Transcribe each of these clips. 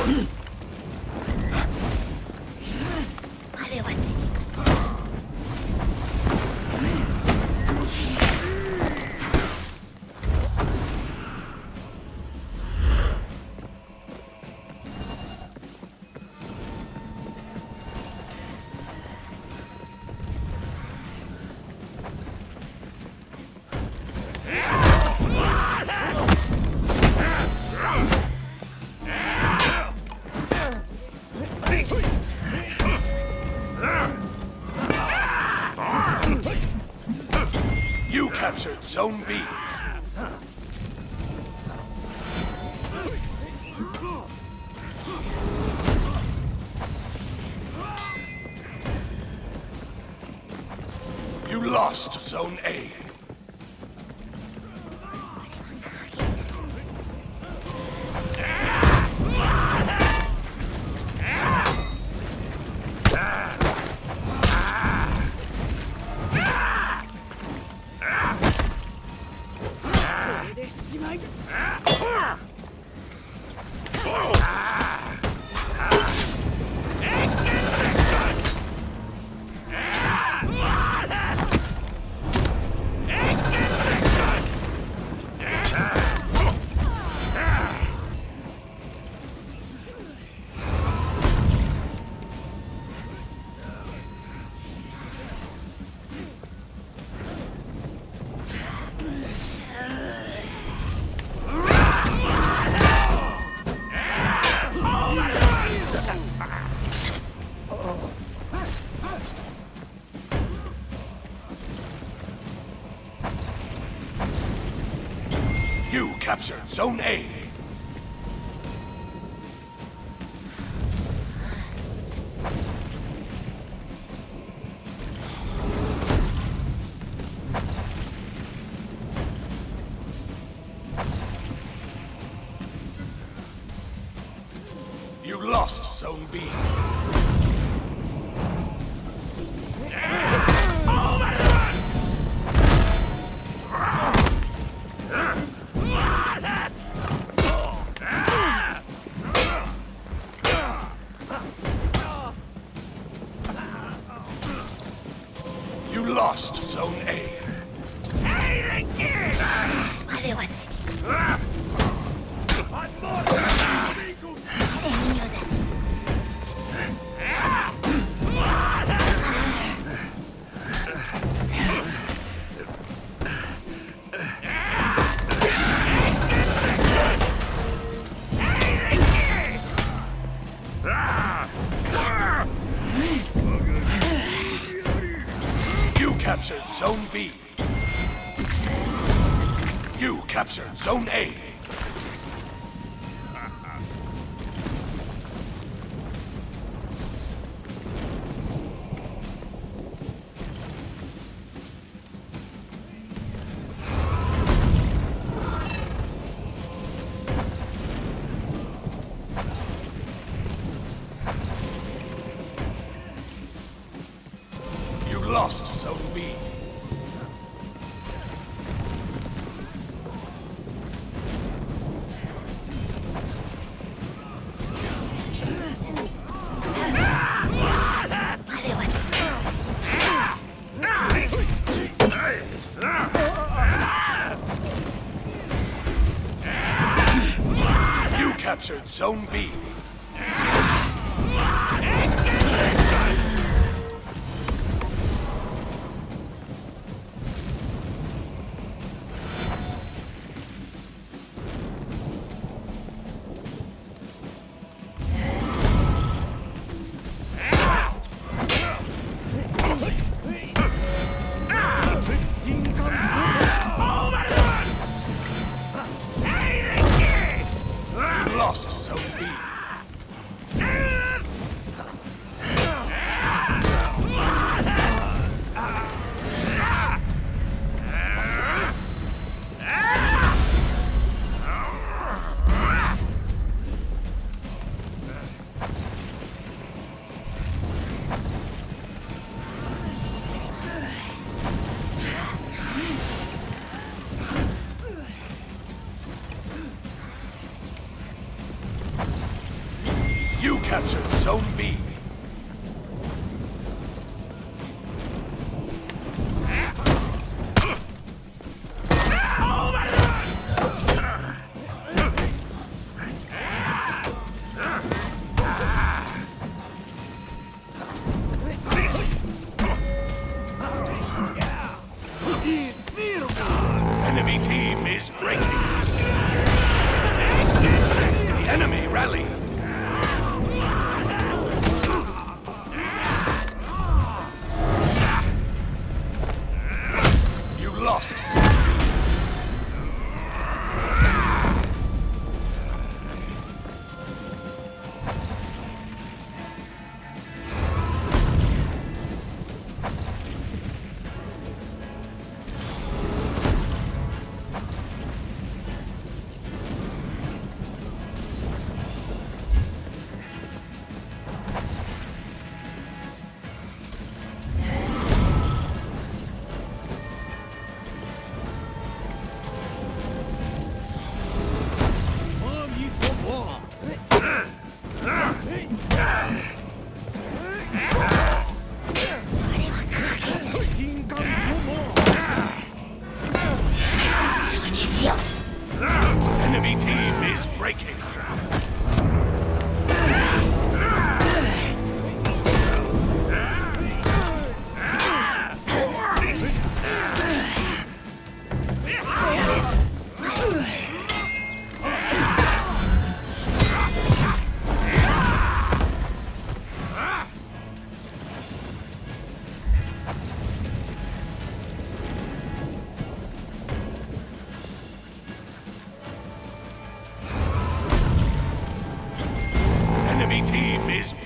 Hmm. Captured Zone B. You lost Zone A. You captured Zone A. captured Zone B. You captured Zone A. You lost Zone B. You captured Zone B.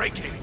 breaking.